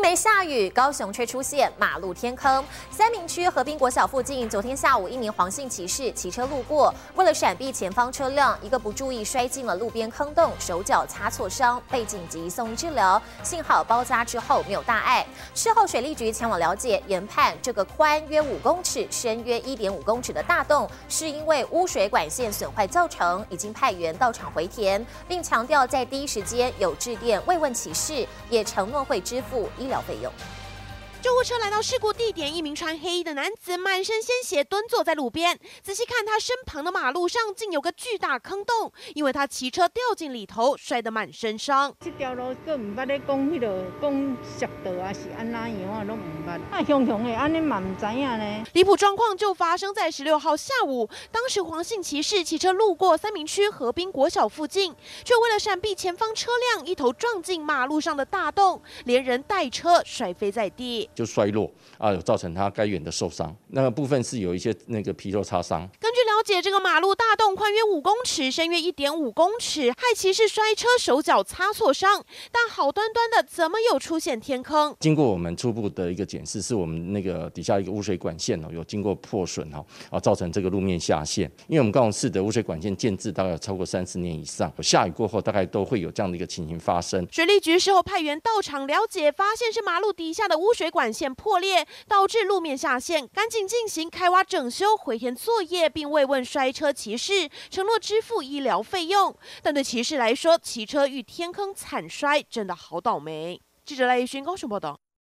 没下雨，高雄却出现马路天坑。三明区河滨国小附近，昨天下午一名黄姓骑士骑车路过，为了闪避前方车辆，一个不注意摔进了路边坑洞，手脚擦挫伤，被紧急送医治疗。幸好包扎之后没有大碍。事后水利局前往了解，研判这个宽约五公尺、深约一点五公尺的大洞，是因为污水管线损坏造成，已经派员到场回填，并强调在第一时间有致电慰问骑士，也承诺会支付。医疗费用。救护车来到事故地点，一名穿黑衣的男子满身鲜血蹲坐在路边。仔细看，他身旁的马路上竟有个巨大坑洞，因为他骑车掉进里头，摔得满身伤。这条路个唔捌咧讲迄个讲石道啊是安那样啊，拢唔捌。啊，雄雄的安尼嘛唔知影呢。离谱状况就发生在十六号下午，当时黄姓骑士骑车路过三明区河滨国小附近，却为了闪避前方车辆，一头撞进马路上的大洞，连人带车摔飞在地。就衰落啊，造成他该远的受伤。那个部分是有一些那个皮肉擦伤。了解，这个马路大洞宽约五公尺，深约一点五公尺，害骑士摔车，手脚擦挫伤。但好端端的，怎么有出现天坑？经过我们初步的一个检视，是我们那个底下一个污水管线哦，有经过破损哈，啊，造成这个路面下陷。因为我们高雄市的污水管线建制大概有超过三十年以上，下雨过后大概都会有这样的一个情形发生。水利局事后派员到场了解，发现是马路底下的污水管。线破裂导致路面下陷，赶紧进行开挖整修回填作业，并慰问摔车骑士，承诺支付医疗费用。但对骑士来说，骑车遇天坑惨摔，真的好倒霉。记者赖一勋高雄报道。